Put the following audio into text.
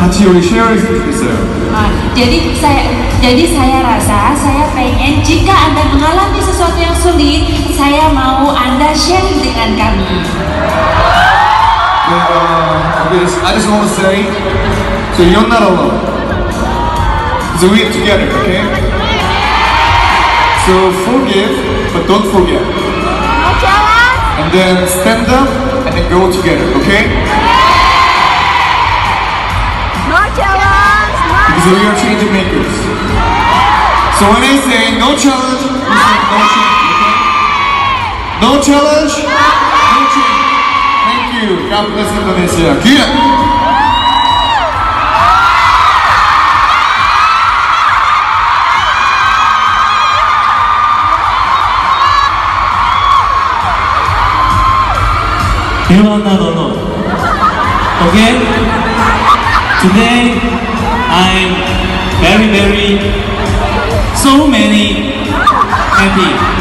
같이 우리 쉐어했으면 좋겠어요. Ah, jadi saya jadi saya rasa saya pengen jika anda mengalami sesuatu yang sulit saya mau anda sharing dengan kami And, uh, I just, I just want to say, so you're not alone. So we're together, okay? So forgive, but don't forget. And then stand up and then go together, okay? Because we are change makers. So when I say no challenge, you say no change, okay? No challenge, no change. Thank you. God bless Indonesia. Alone. Okay? Today, I'm very, very, so many happy.